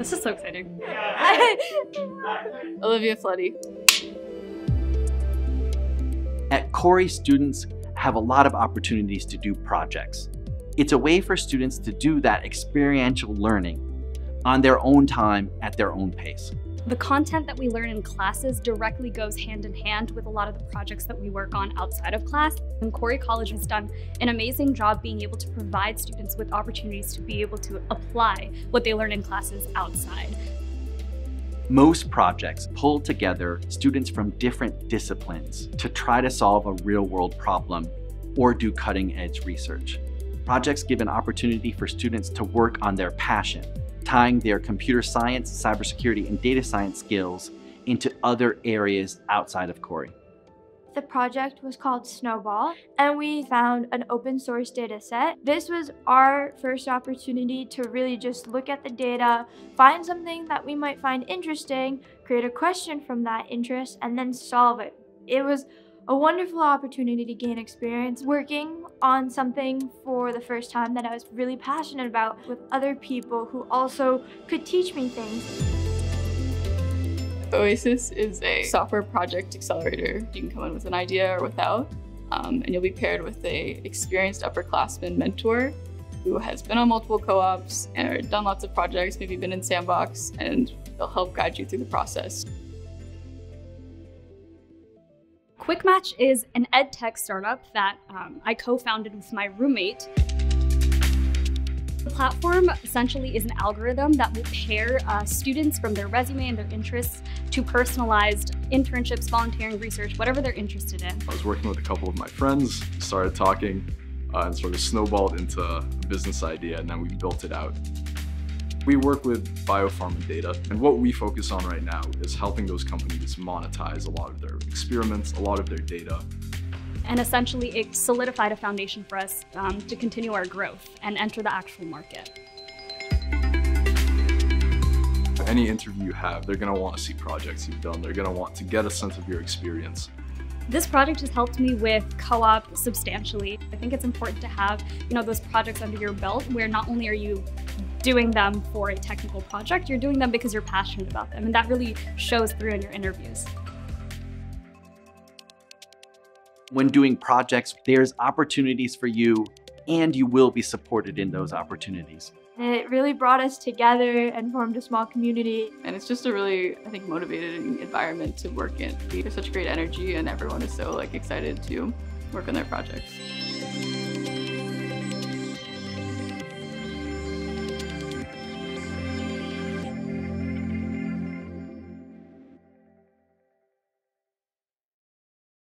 This is so exciting. Olivia Floody. At Khoury, students have a lot of opportunities to do projects. It's a way for students to do that experiential learning on their own time at their own pace. The content that we learn in classes directly goes hand in hand with a lot of the projects that we work on outside of class. And Khoury College has done an amazing job being able to provide students with opportunities to be able to apply what they learn in classes outside. Most projects pull together students from different disciplines to try to solve a real world problem or do cutting edge research. Projects give an opportunity for students to work on their passion, tying their computer science, cybersecurity, and data science skills into other areas outside of Khoury. The project was called Snowball, and we found an open source data set. This was our first opportunity to really just look at the data, find something that we might find interesting, create a question from that interest, and then solve it. It was a wonderful opportunity to gain experience working on something for the first time that I was really passionate about with other people who also could teach me things. Oasis is a software project accelerator. You can come in with an idea or without, um, and you'll be paired with a experienced upperclassman mentor who has been on multiple co-ops and done lots of projects, maybe been in Sandbox, and they'll help guide you through the process. QuickMatch is an ed tech startup that um, I co-founded with my roommate. The platform essentially is an algorithm that will pair uh, students from their resume and their interests to personalized internships, volunteering, research, whatever they're interested in. I was working with a couple of my friends, started talking, uh, and sort of snowballed into a business idea, and then we built it out. We work with biopharma data, and what we focus on right now is helping those companies monetize a lot of their experiments, a lot of their data. And essentially, it solidified a foundation for us um, to continue our growth and enter the actual market. Any interview you have, they're going to want to see projects you've done. They're going to want to get a sense of your experience. This project has helped me with co-op substantially. I think it's important to have, you know, those projects under your belt where not only are you doing them for a technical project, you're doing them because you're passionate about them. And that really shows through in your interviews. When doing projects, there's opportunities for you and you will be supported in those opportunities. It really brought us together and formed a small community. And it's just a really, I think, motivating environment to work in. There's such great energy and everyone is so like excited to work on their projects.